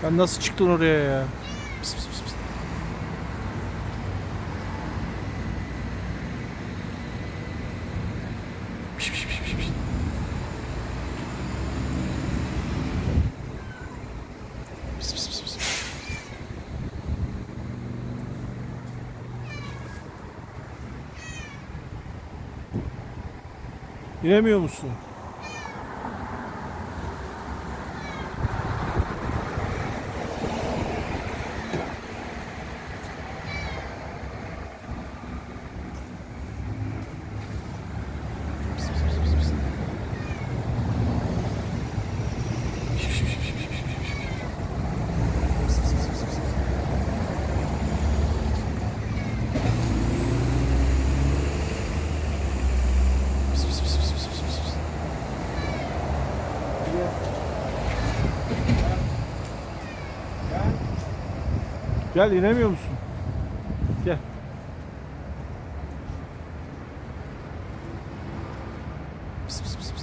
Sen nasıl çıktın oraya ya? Pis, pis, pis, pis. Piş, Gel inemiyor musun? Gel. Pıs pıs pıs.